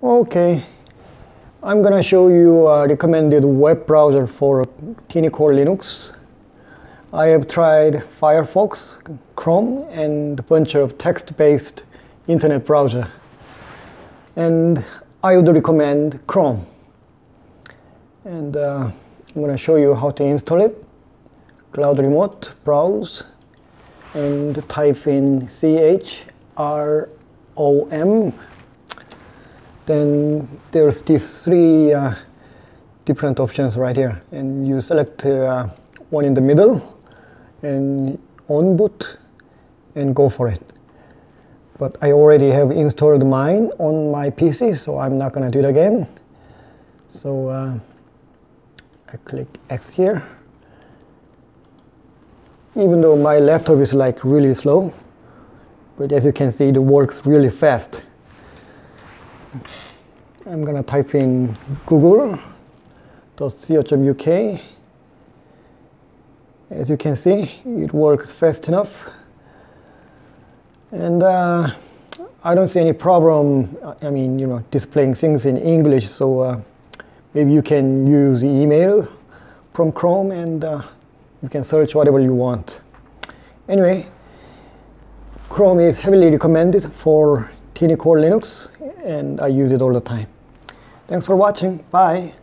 Okay, I'm gonna show you a recommended web browser for Tiny-Core Linux. I have tried Firefox, Chrome, and a bunch of text-based internet browser. And I would recommend Chrome. And uh, I'm gonna show you how to install it. Cloud Remote, browse, and type in C-H-R-O-M then there's these three uh, different options right here. And you select uh, one in the middle and on boot and go for it. But I already have installed mine on my PC so I'm not gonna do it again. So uh, I click X here. Even though my laptop is like really slow but as you can see it works really fast I'm going to type in google.co.uk. As you can see, it works fast enough. And uh, I don't see any problem, I mean, you know, displaying things in English, so uh, maybe you can use email from Chrome and uh, you can search whatever you want. Anyway, Chrome is heavily recommended for Tiny Core Linux and I use it all the time. Thanks for watching. Bye.